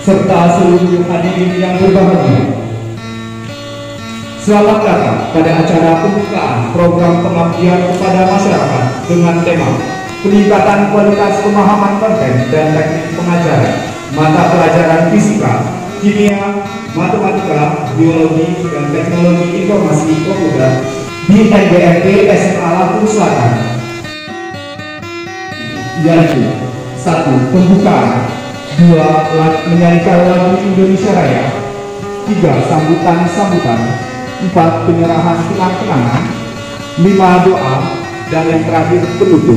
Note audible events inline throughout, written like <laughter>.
serta seluruh hadirin yang berbahagia. Selamat datang pada acara pembukaan program pengabdian kepada masyarakat dengan tema peningkatan kualitas pemahaman konten dan teknik pengajaran mata pelajaran fisika, kimia, matematika, biologi, dan teknologi informasi komputer di NBMP SMA Lampung Selatan yaitu satu pembukaan dua menyanyikan lagu Indonesia Raya. Tiga sambutan sambutan empat penyerahan kenang-kenangan. Lima doa. Dan yang terakhir penutup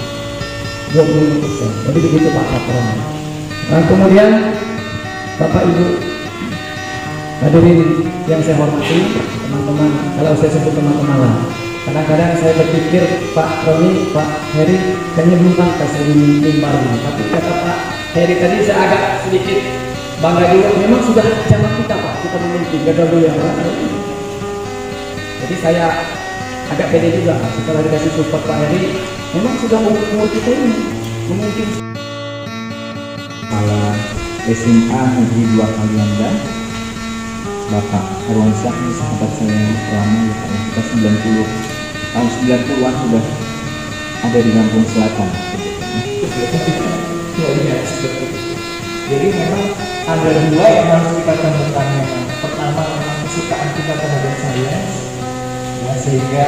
25 persen. Jadi begitu Pak laporannya nah, kemudian Bapak Ibu hadirin yang saya hormati teman-teman kalau saya sebut teman-teman lah kadang-kadang saya berpikir Pak Roni, Pak Heri kayaknya belum pantas ini mimbar ini tapi kata Pak Heri tadi saya agak sedikit bangga juga memang sudah zaman kita Pak kita gagal dulu yang lain jadi saya agak pede juga. Setelah dikasih support Pak Heri memang sudah umur kita ini memungkin kepala SMA Negeri 2 Kalianda Bapak Arwansyah ini sahabat saya yang lama ya Pak. Kita 90 tahun 90-an sudah ada di Lampung Selatan. <laughs> Jadi memang ada dua yang harus kita temukan memang. Pertama memang kesukaan kita terhadap sains, sehingga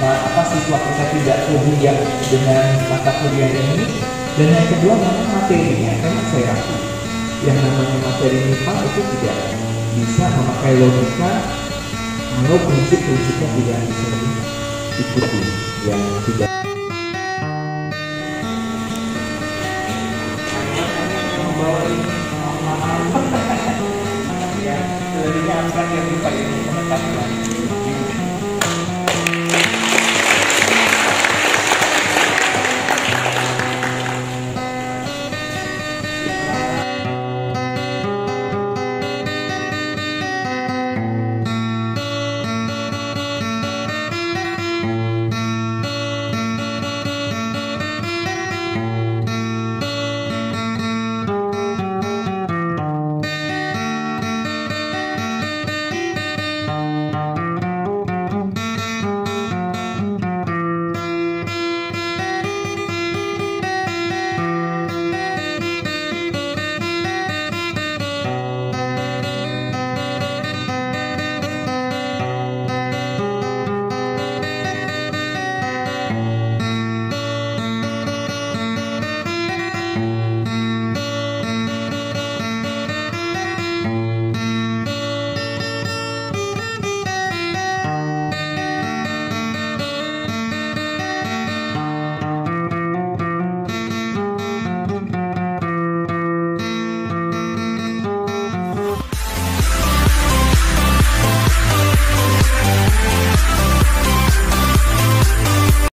ma- apa siswa kita tidak kemudian dengan mata kuliah ini. Dan yang kedua memang materinya, memang saya akui yang namanya materi MIPA itu tidak bisa memakai logika kalau prinsip-prinsipnya tidak bisa diikuti yang tidak <laughs> ya